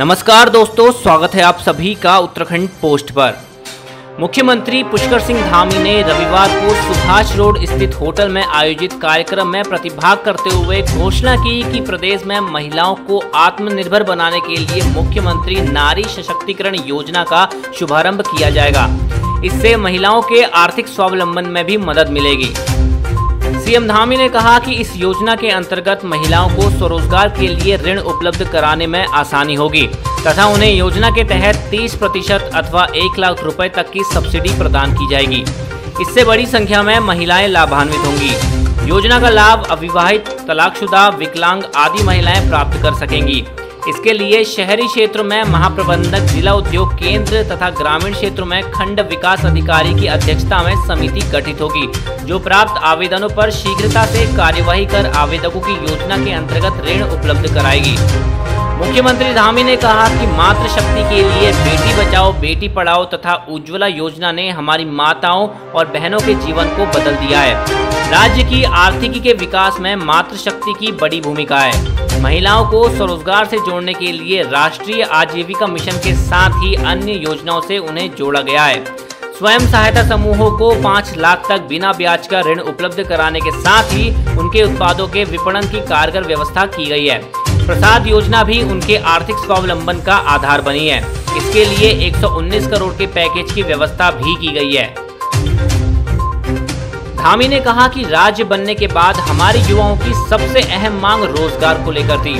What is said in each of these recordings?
नमस्कार दोस्तों, स्वागत है आप सभी का उत्तराखंड पोस्ट पर। मुख्यमंत्री पुष्कर सिंह धामी ने रविवार को सुभाष रोड स्थित होटल में आयोजित कार्यक्रम में प्रतिभाग करते हुए घोषणा की कि प्रदेश में महिलाओं को आत्मनिर्भर बनाने के लिए मुख्यमंत्री नारी सशक्तिकरण योजना का शुभारंभ किया जाएगा। इससे महिलाओं के आर्थिक स्वावलंबन में भी मदद मिलेगी। सीएम धामी ने कहा कि इस योजना के अंतर्गत महिलाओं को स्वरोजगार के लिए ऋण उपलब्ध कराने में आसानी होगी, तथा उन्हें योजना के तहत 30 प्रतिशत अथवा एक लाख रुपए तक की सब्सिडी प्रदान की जाएगी। इससे बड़ी संख्या में महिलाएँ लाभान्वित होंगी। योजना का लाभ अविवाहित, तलाकशुदा, विकलांग आदि महिलाएँ प्राप्त कर सकेंगी। इसके लिए शहरी क्षेत्रों में महाप्रबंधक, जिला उद्योग केंद्र तथा ग्रामीण क्षेत्रों में खंड विकास अधिकारी की अध्यक्षता में समिति गठित होगी, जो प्राप्त आवेदनों पर शीघ्रता से कार्यवाही कर आवेदकों की योजना के अंतर्गत ऋण उपलब्ध कराएगी। मुख्यमंत्री धामी ने कहा कि मातृशक्ति के लिए बेटी बचाओ, बेटी पढ़ाओ तथा उज्ज्वला योजना ने हमारी माताओं और बहनों के जीवन को बदल दिया है। राज्य की आर्थिकी के विकास में मातृशक्ति की बड़ी भूमिका है। महिलाओं को स्वरोजगार से जोड़ने के लिए राष्ट्रीय आजीविका मिशन के साथ ही अन्य योजनाओं से उन्हें जोड़ा गया है। स्वयं सहायता समूहों को पाँच लाख तक बिना ब्याज का ऋण उपलब्ध कराने के साथ ही उनके उत्पादों के विपणन की कारगर व्यवस्था की गई है। प्रसाद योजना भी उनके आर्थिक स्वावलंबन का आधार बनी है। इसके लिए 119 करोड़ के पैकेज की व्यवस्था भी की गई है। धामी ने कहा कि राज्य बनने के बाद हमारे युवाओं की सबसे अहम मांग रोज़गार को लेकर थी।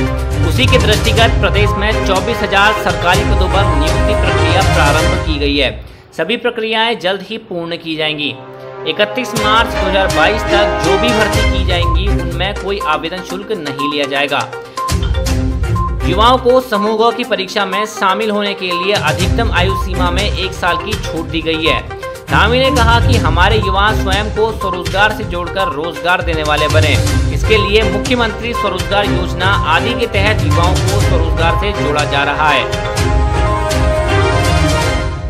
उसी के दृष्टिगत प्रदेश में 24,000 सरकारी पदों पर नियुक्ति प्रक्रिया प्रारंभ की गई है। सभी प्रक्रियाएँ जल्द ही पूर्ण की जाएँगी। 31 मार्च 2022 तक जो भी भर्ती की जाएँगी उनमें कोई आवेदन शुल्क नहीं लिया जाएगा। युवाओं को समूह की परीक्षा में शामिल होने के लिए अधिकतम आयु सीमा में एक साल की छूट दी गई है। धामी ने कहा कि हमारे युवा स्वयं को स्वरोजगार से जोड़कर रोज़गार देने वाले बने। इसके लिए मुख्यमंत्री स्वरोजगार योजना आदि के तहत युवाओं को स्वरोजगार से जोड़ा जा रहा है।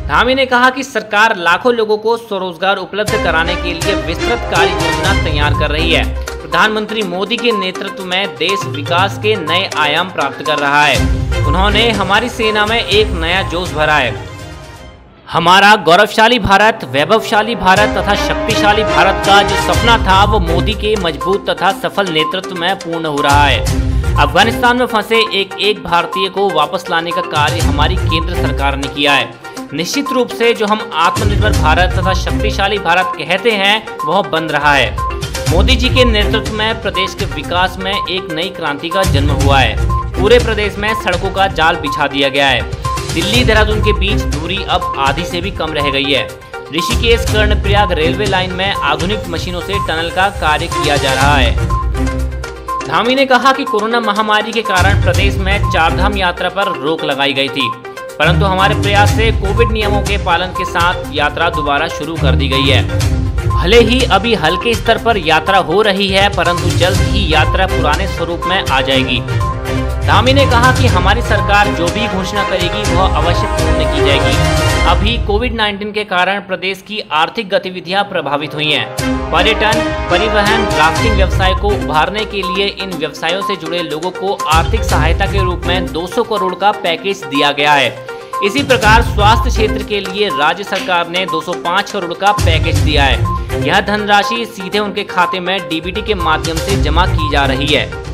धामी ने कहा कि सरकार लाखों लोगों को स्वरोजगार उपलब्ध कराने के लिए विस्तृत कार्य योजना तैयार कर रही है। प्रधानमंत्री मोदी के नेतृत्व में देश विकास के नए आयाम प्राप्त कर रहा है। उन्होंने हमारी सेना में एक नया जोश भरा है। हमारा गौरवशाली भारत, वैभवशाली भारत तथा शक्तिशाली भारत का जो सपना था, वो मोदी के मज़बूत तथा सफल नेतृत्व में पूर्ण हो रहा है। अफ़गानिस्तान में फंसे एक एक भारतीय को वापस लाने का कार्य हमारी केंद्र सरकार ने किया है। निश्चित रूप से जो हम आत्मनिर्भर भारत तथा शक्तिशाली भारत कहते हैं, वह बन रहा है। मोदी जी के नेतृत्व में प्रदेश के विकास में एक नई क्रांति का जन्म हुआ है। पूरे प्रदेश में सड़कों का जाल बिछा दिया गया है। दिल्ली, देहरादून के बीच दूरी अब आधी से भी कम रह गई है। ऋषिकेश, कर्णप्रयाग रेलवे लाइन में आधुनिक मशीनों से टनल का कार्य किया जा रहा है। धामी ने कहा कि कोरोना महामारी के कारण प्रदेश में चारधाम यात्रा पर रोक लगाई गई थी। परंतु हमारे प्रयास से कोविड नियमों के पालन के साथ यात्रा दोबारा शुरू कर दी गई है। भले ही अभी हल्के स्तर पर यात्रा हो रही है, परंतु जल्द ही यात्रा पुराने स्वरूप में आ जाएगी। धामी ने कहा कि हमारी सरकार जो भी घोषणा करेगी, वह अवश्य पूर्ण की जाएगी। अभी कोविड 19 के कारण प्रदेश की आर्थिक गतिविधियाँ प्रभावित हुई हैं। पर्यटन, परिवहन ड्राफ्टिंग व्यवसाय को उभारने के लिए इन व्यवसायों से जुड़े लोगों को आर्थिक सहायता के रूप में 200 करोड़ का पैकेज दिया गया है। इसी प्रकार स्वास्थ्य क्षेत्र के लिए राज्य सरकार ने 205 करोड़ का पैकेज दिया है। यह धनराशि सीधे उनके खाते में डीबीटी के माध्यम से जमा की जा रही है।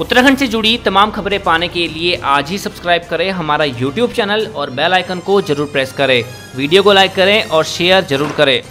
उत्तराखंड से जुड़ी तमाम खबरें पाने के लिए आज ही सब्सक्राइब करें हमारा यूट्यूब चैनल और बेल आइकन को ज़रूर प्रेस करें। वीडियो को लाइक करें और शेयर ज़रूर करें।